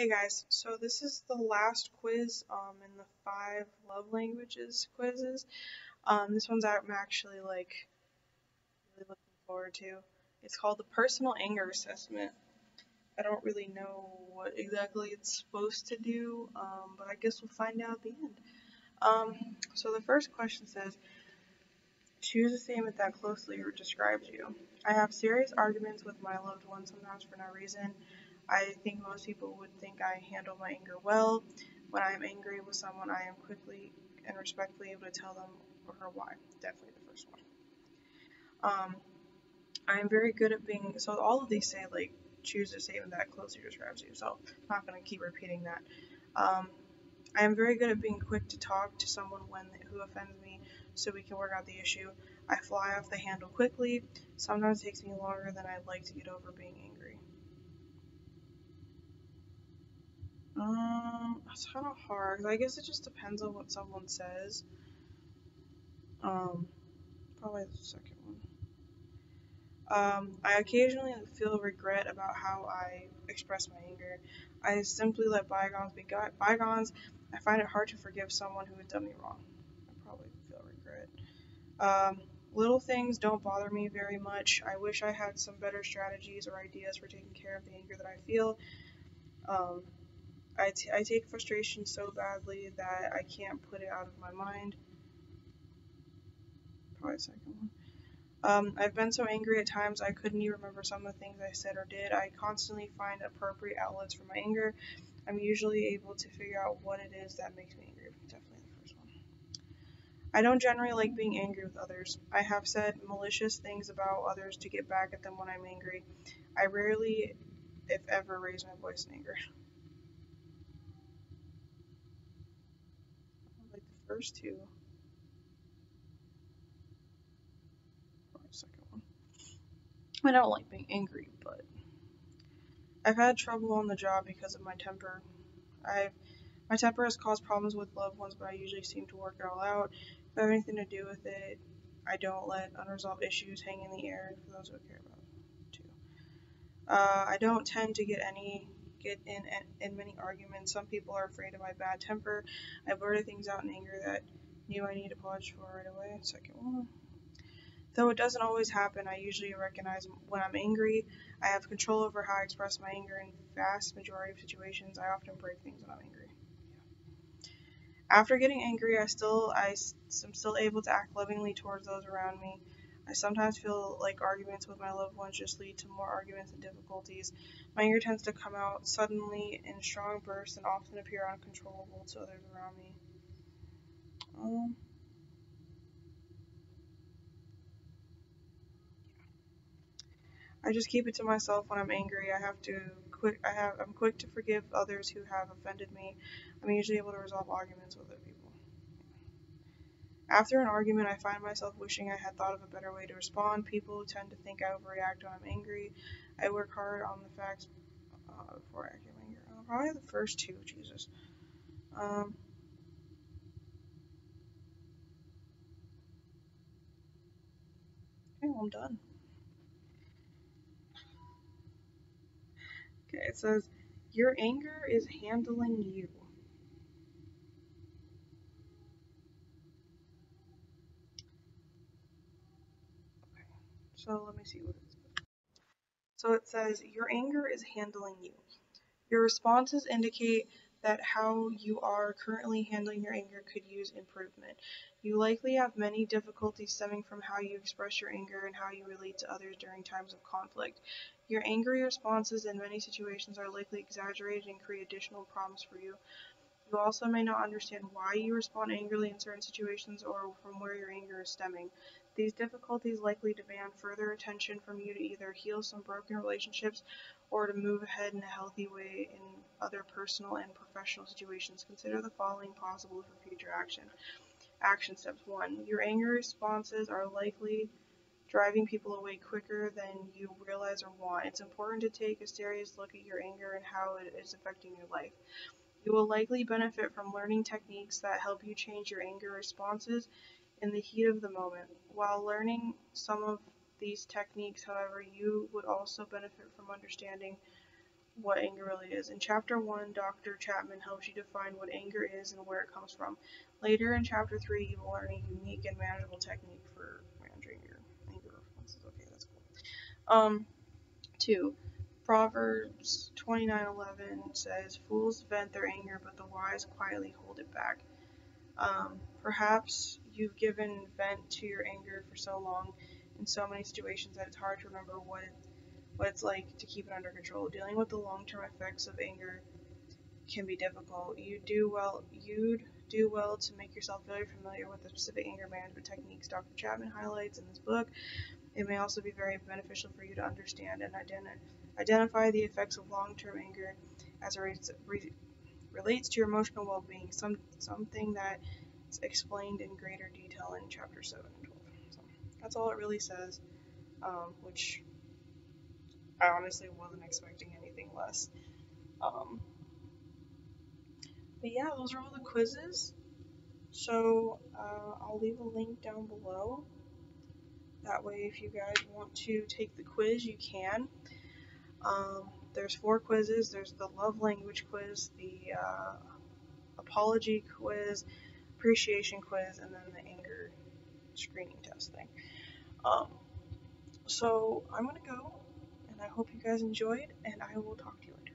Hey guys, so this is the last quiz um, in the five love languages quizzes. Um, this one's I'm actually like really looking forward to. It's called the Personal Anger Assessment. I don't really know what exactly it's supposed to do, um, but I guess we'll find out at the end. Um, so the first question says, choose a statement that closely describes you. I have serious arguments with my loved one sometimes for no reason. I think most people would think I handle my anger well. When I am angry with someone, I am quickly and respectfully able to tell them or her why. Definitely the first one. Um, I am very good at being, so all of these say like choose a statement that closely describes you. So I'm not going to keep repeating that. Um, I am very good at being quick to talk to someone when who offends me so we can work out the issue. I fly off the handle quickly. Sometimes it takes me longer than I'd like to get over being angry. It's kind of hard. I guess it just depends on what someone says. Um, probably the second one. Um, I occasionally feel regret about how I express my anger. I simply let bygones be bygones. I find it hard to forgive someone who has done me wrong. I probably feel regret. Um, little things don't bother me very much. I wish I had some better strategies or ideas for taking care of the anger that I feel. Um, I, t- I take frustration so badly that I can't put it out of my mind. Probably second one. Um, I've been so angry at times I couldn't even remember some of the things I said or did. I constantly find appropriate outlets for my anger. I'm usually able to figure out what it is that makes me angry. Definitely the first one. I don't generally like being angry with others. I have said malicious things about others to get back at them when I'm angry. I rarely, if ever, raise my voice in anger. First two. second one. I don't like being angry, but I've had trouble on the job because of my temper. I've my temper has caused problems with loved ones, but I usually seem to work it all out. If I have anything to do with it, I don't let unresolved issues hang in the air for those who care about. Too. Uh, I don't tend to get any get in in many arguments. Some people are afraid of my bad temper. I blurted things out in anger that knew I need apology for right away. Second one. Though it doesn't always happen, I usually recognize when I'm angry. I have control over how I express my anger in vast majority of situations. I often break things when I'm angry. After getting angry, I still I am still able to act lovingly towards those around me. I sometimes feel like arguments with my loved ones just lead to more arguments and difficulties. My anger tends to come out suddenly in strong bursts and often appear uncontrollable to others around me. Um, I just keep it to myself when I'm angry. I have to quick. I have. I'm quick to forgive others who have offended me. I'm usually able to resolve arguments with other people. After an argument, I find myself wishing I had thought of a better way to respond. People tend to think I overreact when I'm angry. I work hard on the facts uh, before acting anger. Uh, probably the first two, Jesus. Um, okay, well, I'm done. Okay, it says, Your anger is handling you. So let me see what it says. So it says, Your anger is handling you. Your responses indicate that how you are currently handling your anger could use improvement. You likely have many difficulties stemming from how you express your anger and how you relate to others during times of conflict. Your angry responses in many situations are likely exaggerated and create additional problems for you. You also may not understand why you respond angrily in certain situations or from where your anger is stemming. These difficulties likely demand further attention from you to either heal some broken relationships or to move ahead in a healthy way in other personal and professional situations. Consider the following possible for future action. Action steps 1. Your anger responses are likely driving people away quicker than you realize or want. It's important to take a serious look at your anger and how it is affecting your life. You will likely benefit from learning techniques that help you change your anger responses in the heat of the moment. While learning some of these techniques, however, you would also benefit from understanding what anger really is. In chapter 1, Dr. Chapman helps you define what anger is and where it comes from. Later in chapter 3, you will learn a unique and manageable technique for managing your anger responses. Okay, that's cool. Um, 2. Proverbs 29:11 says, "Fools vent their anger, but the wise quietly hold it back." Um, perhaps you've given vent to your anger for so long in so many situations that it's hard to remember what it, what it's like to keep it under control. Dealing with the long-term effects of anger can be difficult. You do well. You'd do well to make yourself very familiar with the specific anger management techniques Dr. Chapman highlights in this book. It may also be very beneficial for you to understand and identify Identify the effects of long-term anger as it re relates to your emotional well-being, some, something that is explained in greater detail in chapter 7 and 12. So that's all it really says, um, which I honestly wasn't expecting anything less. Um, but yeah, those are all the quizzes. So uh, I'll leave a link down below. That way, if you guys want to take the quiz, you can. Um, there's four quizzes. There's the love language quiz, the uh, apology quiz, appreciation quiz, and then the anger screening test thing. Um, so I'm gonna go, and I hope you guys enjoyed, and I will talk to you later.